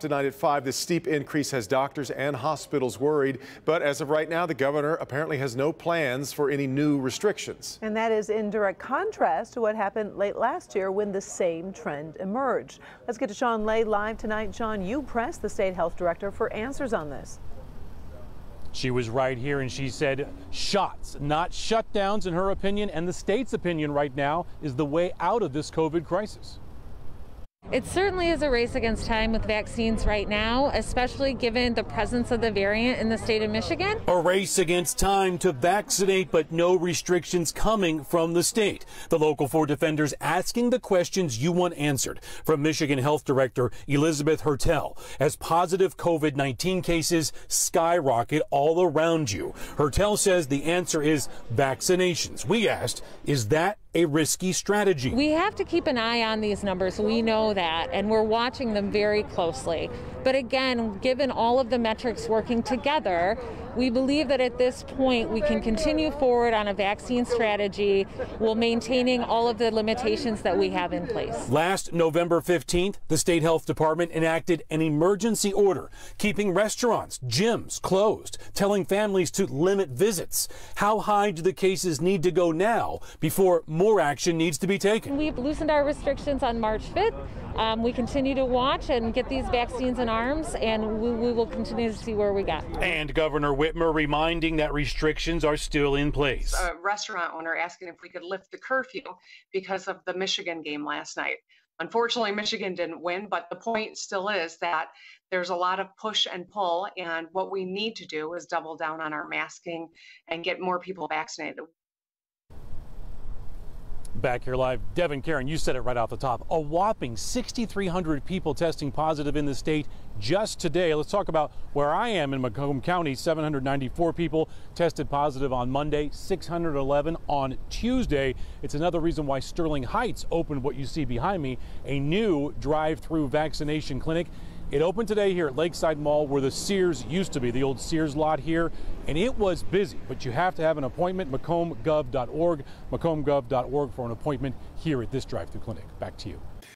Tonight at 5, the steep increase has doctors and hospitals worried. But as of right now, the governor apparently has no plans for any new restrictions. And that is in direct contrast to what happened late last year when the same trend emerged. Let's get to Shawn Ley live tonight. Shawn, you pressed the state health director for answers on this. She was right here and she said shots, not shutdowns, in her opinion. And the state's opinion right now is the way out of this COVID crisis. It certainly is a race against time with vaccines right now, especially given the presence of the variant in the state of Michigan. A race against time to vaccinate, but no restrictions coming from the state. The Local 4 defenders asking the questions you want answered from Michigan Health Director Elizabeth Hertel as positive COVID 19 cases skyrocket all around you. Hertel says the answer is vaccinations. We asked, is that a risky strategy. We have to keep an eye on these numbers. We know that, and we're watching them very closely. But again, given all of the metrics working together, we believe that at this point we can continue forward on a vaccine strategy while maintaining all of the limitations that we have in place. Last November 15th, the state health department enacted an emergency order keeping restaurants, gyms closed, telling families to limit visits. How high do the cases need to go now before more action needs to be taken? We've loosened our restrictions on March 5th. Um, we continue to watch and get these vaccines in arms, and we, we will continue to see where we get. And Governor Whitmer reminding that restrictions are still in place. A restaurant owner asking if we could lift the curfew because of the Michigan game last night. Unfortunately, Michigan didn't win, but the point still is that there's a lot of push and pull, and what we need to do is double down on our masking and get more people vaccinated. Back here live, Devin Karen, you said it right off the top. A whopping 6,300 people testing positive in the state just today. Let's talk about where I am in Macomb County. 794 people tested positive on Monday, 611 on Tuesday. It's another reason why Sterling Heights opened what you see behind me, a new drive-through vaccination clinic. It opened today here at Lakeside Mall where the Sears used to be, the old Sears lot here, and it was busy, but you have to have an appointment, macombgov.org, macombgov.org for an appointment here at this drive-through clinic. Back to you.